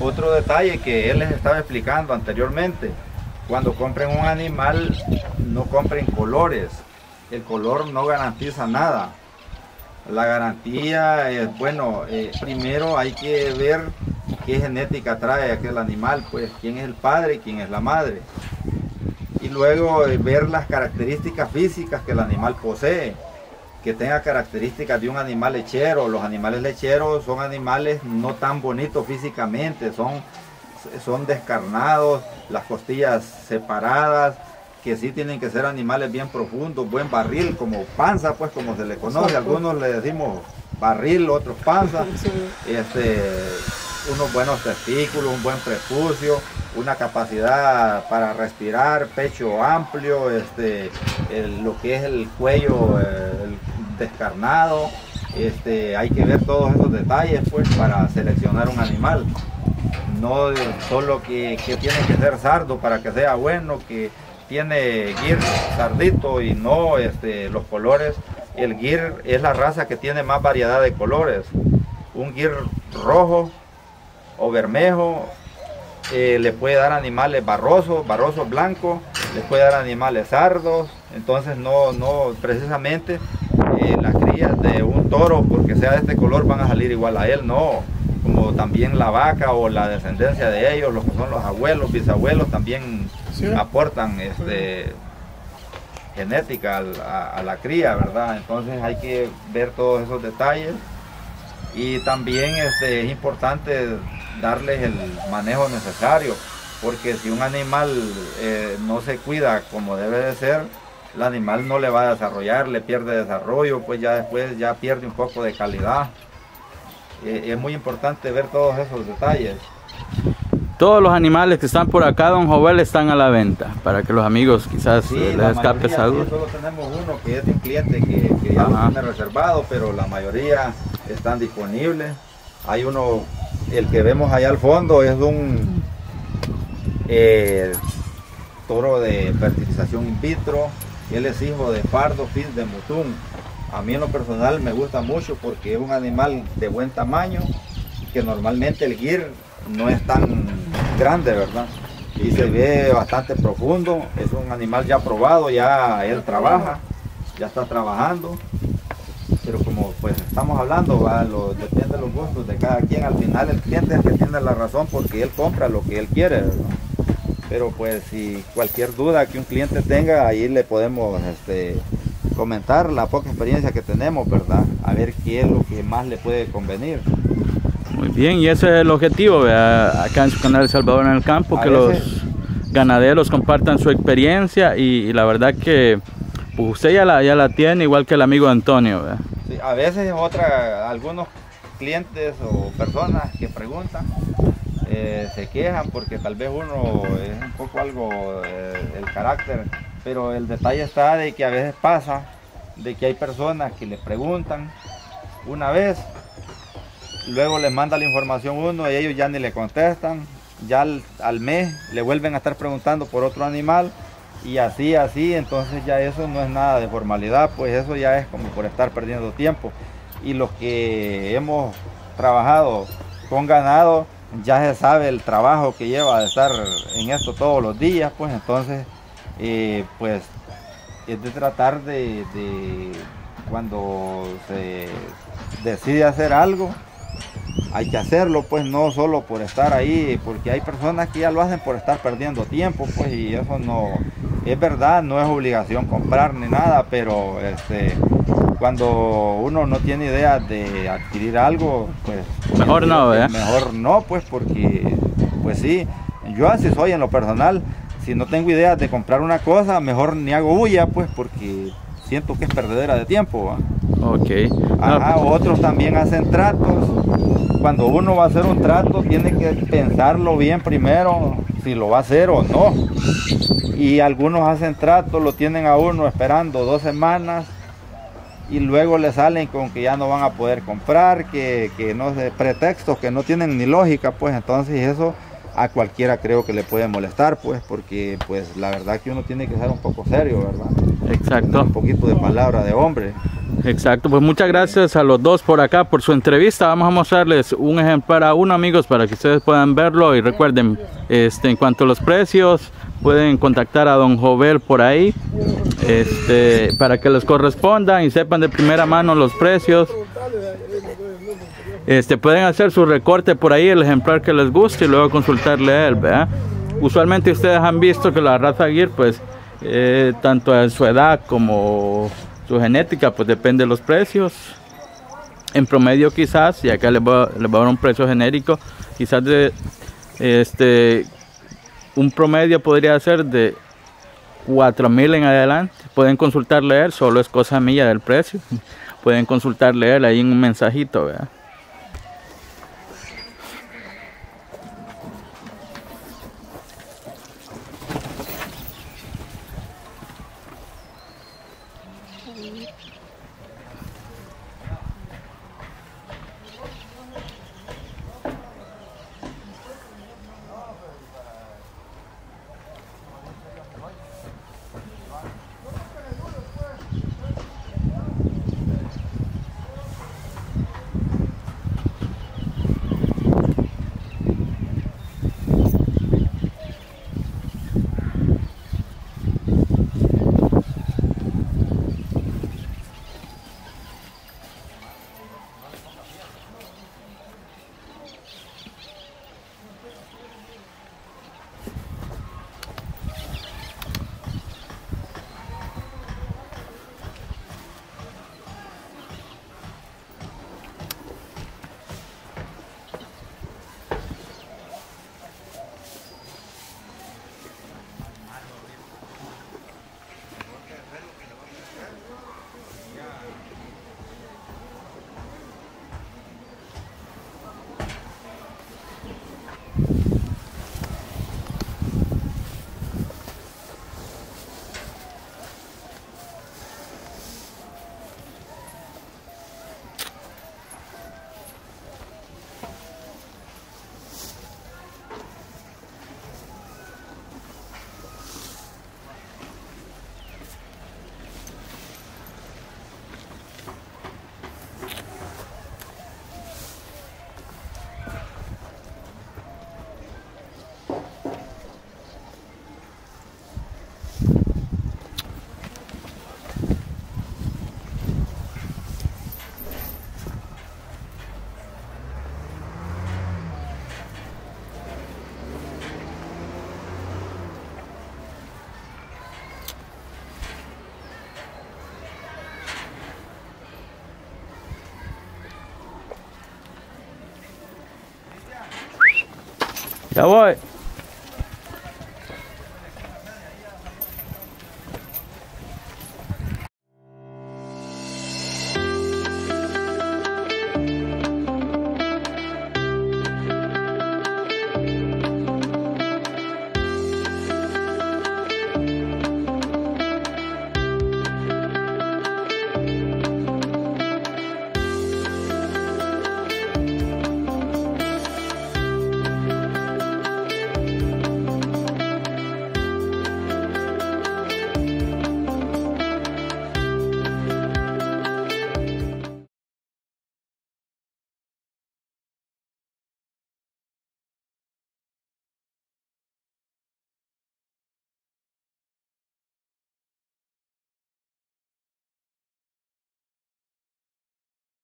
Otro detalle que él les estaba explicando anteriormente, cuando compren un animal, no compren colores. El color no garantiza nada. La garantía es, bueno, eh, primero hay que ver qué genética trae aquel animal, pues quién es el padre y quién es la madre. Y luego eh, ver las características físicas que el animal posee, que tenga características de un animal lechero. Los animales lecheros son animales no tan bonitos físicamente, son, son descarnados, las costillas separadas, que sí tienen que ser animales bien profundos, buen barril, como panza, pues como se le conoce, algunos le decimos barril, otros panza, este, unos buenos testículos, un buen prepucio, una capacidad para respirar, pecho amplio, este, lo que es el cuello descarnado, este, hay que ver todos esos detalles pues para seleccionar un animal. No solo que, tiene que ser sardo para que sea bueno, que tiene gir sardito y no este, los colores. El gir es la raza que tiene más variedad de colores. Un gir rojo o bermejo eh, le puede dar animales barrosos, barrosos blancos, le puede dar animales sardos. Entonces no, no precisamente eh, las crías de un toro porque sea de este color van a salir igual a él, no. Como también la vaca o la descendencia de ellos, los que son los abuelos, bisabuelos, también aportan este, genética a, la cría, ¿verdad? Entonces hay que ver todos esos detalles y también este, es importante darles el manejo necesario, porque si un animal eh, no se cuida como debe de ser, el animal no le va a desarrollar, le pierde desarrollo, pues ya después ya pierde un poco de calidad. Eh, es muy importante ver todos esos detalles. Todos los animales que están por acá, don Jovel, están a la venta, para que los amigos quizás les escape algo. Sí, solo tenemos uno que es un cliente que, ya lo tiene reservado, pero la mayoría están disponibles. Hay uno, el que vemos allá al fondo es un eh, toro de fertilización in vitro. Él es hijo de Pardo Fils de Mutún. A mí en lo personal me gusta mucho porque es un animal de buen tamaño que normalmente el gir no es tan grande, ¿verdad? Y se ve bastante profundo, es un animal ya probado, ya él trabaja, ya está trabajando, pero como pues estamos hablando, depende de los gustos de cada quien, al final el cliente tiene la razón porque él compra lo que él quiere, Pero pues si cualquier duda que un cliente tenga, ahí le podemos este, comentar la poca experiencia que tenemos, ¿verdad? A ver qué es lo que más le puede convenir. Muy bien, y ese es el objetivo acá en su canal El Salvador en el Campo, que los ganaderos compartan su experiencia y, la verdad que pues, usted ya la, ya la tiene igual que el amigo Antonio. Sí, a veces otra, algunos clientes o personas que preguntan eh, se quejan porque tal vez uno es un poco algo eh, el carácter, pero el detalle está de que a veces pasa de que hay personas que le preguntan una vez luego les manda la información uno y ellos ya ni le contestan, ya al, mes le vuelven a estar preguntando por otro animal y así, así, entonces ya eso no es nada de formalidad, pues eso ya es como por estar perdiendo tiempo. Y los que hemos trabajado con ganado, ya se sabe el trabajo que lleva de estar en esto todos los días, pues entonces, eh, pues es de tratar de, de cuando se decide hacer algo, hay que hacerlo, pues no solo por estar ahí, porque hay personas que ya lo hacen por estar perdiendo tiempo, pues y eso no, es verdad, no es obligación comprar ni nada, pero este, cuando uno no tiene idea de adquirir algo, pues mejor no, ¿eh? Mejor no, pues porque, pues sí, yo así soy en lo personal, si no tengo idea de comprar una cosa, mejor ni hago bulla, pues porque siento que es perdedera de tiempo. Ok. Ajá, pues, otros también hacen tratos. Cuando uno va a hacer un trato, tiene que pensarlo bien primero, si lo va a hacer o no. Y algunos hacen tratos, lo tienen a uno esperando dos semanas y luego le salen con que ya no van a poder comprar, que, que no sé, pretextos que no tienen ni lógica, pues entonces eso a cualquiera creo que le puede molestar, pues, porque pues la verdad que uno tiene que ser un poco serio, ¿verdad? Exacto. Un poquito de palabra de hombre. Exacto, pues muchas gracias a los dos por acá por su entrevista. Vamos a mostrarles un ejemplar a uno, amigos, para que ustedes puedan verlo. Y recuerden, este, en cuanto a los precios, pueden contactar a don Jovel por ahí este, para que les correspondan y sepan de primera mano los precios. Este, pueden hacer su recorte por ahí, el ejemplar que les guste y luego consultarle a él, ¿verdad? Usualmente ustedes han visto que la raza Gear, pues, eh, tanto en su edad como su genética, pues depende de los precios. En promedio quizás, y acá les voy, les voy a dar un precio genérico, quizás de este un promedio podría ser de 4000 en adelante. Pueden consultar leer, solo es cosa mía del precio. Pueden consultar leer ahí en un mensajito, ¿verdad? Ya voy.